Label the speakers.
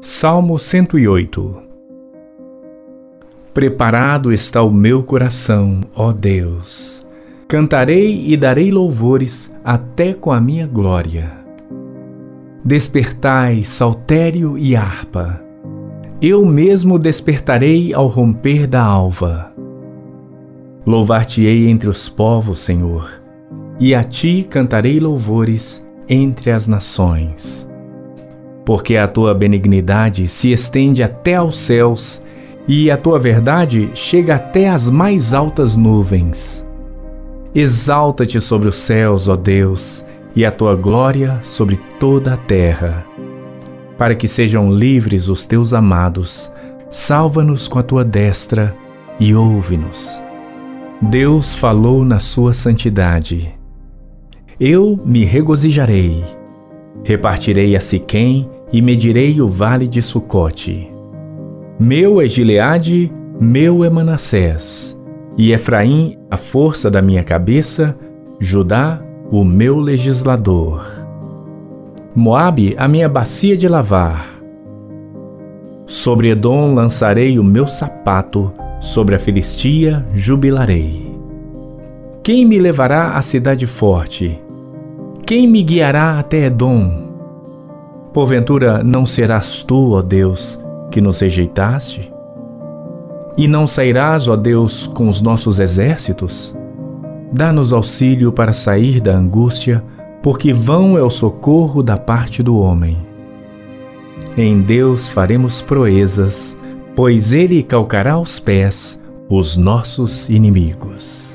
Speaker 1: Salmo 108 Preparado está o meu coração, ó Deus. Cantarei e darei louvores até com a minha glória. Despertai, saltério e harpa. Eu mesmo despertarei ao romper da alva. Louvar-te-ei entre os povos, Senhor, e a ti cantarei louvores entre as nações. Porque a tua benignidade se estende até aos céus e a tua verdade chega até as mais altas nuvens. Exalta-te sobre os céus, ó Deus, e a tua glória sobre toda a terra. Para que sejam livres os teus amados, salva-nos com a tua destra e ouve-nos. Deus falou na sua santidade. Eu me regozijarei. Repartirei a Siquém e medirei o vale de Sucote. Meu é Gileade, meu é Manassés, e Efraim a força da minha cabeça, Judá o meu legislador. Moabe a minha bacia de lavar. Sobre Edom lançarei o meu sapato, sobre a Filistia jubilarei. Quem me levará à cidade forte? Quem me guiará até Edom? Porventura não serás tu, ó Deus, que nos rejeitaste? E não sairás, ó Deus, com os nossos exércitos? Dá-nos auxílio para sair da angústia, porque vão é o socorro da parte do homem. Em Deus faremos proezas, pois Ele calcará aos pés os nossos inimigos.